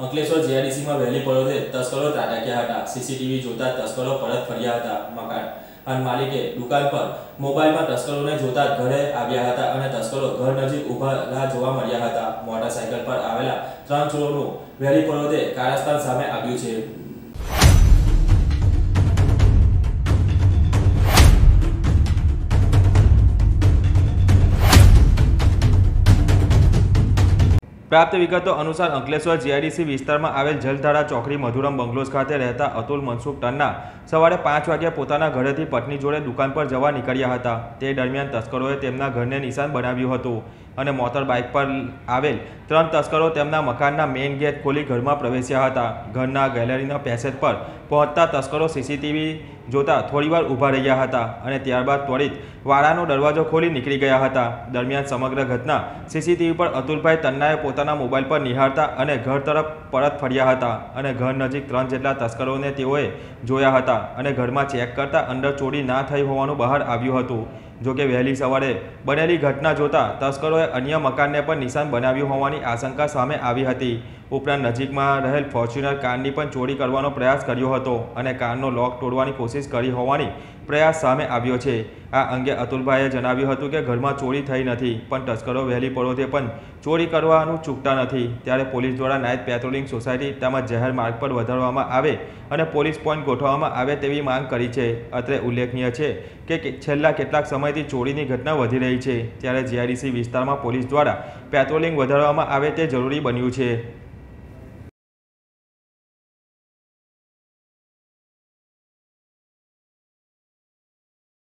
અંકલેશ્વર જીઆઈડીસીમાં વહેલી પડોદે તસ્કરો ત્રાટક્યા હતા. સીસીટીવી જોતા તસ્કરો પરત ફર્યા હતા મકાન. અને માલિકે દુકાન પર મોબાઈલમાં તસ્કરોને જોતા ઘરે આવ્યા હતા અને તસ્કરો ઘર નજીક રાહ જોવા મળ્યા હતા. મોટરસાયકલ પર આવેલા ત્રણ ચોરોનું વહેલી પડોદે કારસ્તાન સામે આવ્યું છે. પ્રાપ્ત વિગતો અનુસાર અંકલેશ્વર જીઆઈડીસી વિસ્તારમાં આવેલ જલધારા ચોકડી મધુરમ બંગલોઝ ખાતે રહેતા અતુલ મનસુખ ટન્ના સવારે પાંચ વાગ્યા પોતાના ઘરેથી પત્ની જોડે દુકાન પર જવા નીકળ્યા હતા. તે દરમિયાન તસ્કરોએ તેમના ઘરને નિશાન બનાવ્યું હતું. અને મોટર બાઇક પર આવેલ ત્રણ તસ્કરો તેમના મકાનના મેઇન ગેટ ખોલી ઘરમાં પ્રવેશ્યા હતા. ઘરના ગેલેરીના પેસેજ પર પહોંચતા તસ્કરો સીસીટીવી જોતા થોડીવાર ઊભા રહ્યા હતા અને ત્યારબાદ ત્વરિત વાડાનો દરવાજો ખોલી નીકળી ગયા હતા. દરમિયાન સમગ્ર ઘટના સીસીટીવી પર અતુલભાઈ તન્નાએ પોતાના મોબાઈલ પર નિહાળતા અને ઘર તરફ પરત ફર્યા હતા અને ઘર નજીક ત્રણ જેટલા તસ્કરોને તેઓએ જોયા હતા અને ઘરમાં ચેક કરતા અંદર ચોરી ના થઈ હોવાનું બહાર આવ્યું હતું. જોકે વહેલી સવારે બનેલી ઘટના જોતા તસ્કરોએ અન્ય મકાનને પણ નિશાન બનાવ્યું હોવાની આશંકા સામે આવી હતી. ઉપરાંત નજીકમાં રહેલ ફોર્ચ્યુનર કારની પણ ચોરી કરવાનો પ્રયાસ કર્યો હતો અને કારનો લોક તોડવાની કોશિશ કરી હોવાની પ્રયાસ સામે આવ્યો છે. આ અંગે અતુલભાઈએ જણાવ્યું હતું કે ઘરમાં ચોરી થઈ નથી, પણ તસ્કરો વહેલી પડોતે પણ ચોરી કરવાનું ચૂકતા નથી. ત્યારે પોલીસ દ્વારા નાઇટ પેટ્રોલિંગ સોસાયટી તેમજ જાહેર માર્ગ પર વધારવામાં આવે અને પોલીસ પોઈન્ટ ગોઠવવામાં આવે તેવી માંગ કરી છે. અત્રે ઉલ્લેખનીય છે કે છેલ્લા કેટલાક સમયથી ચોરીની ઘટના વધી રહી છે. ત્યારે જીઆઈડીસી વિસ્તારમાં પોલીસ દ્વારા પેટ્રોલિંગ વધારવામાં આવે તે જરૂરી બન્યું છે.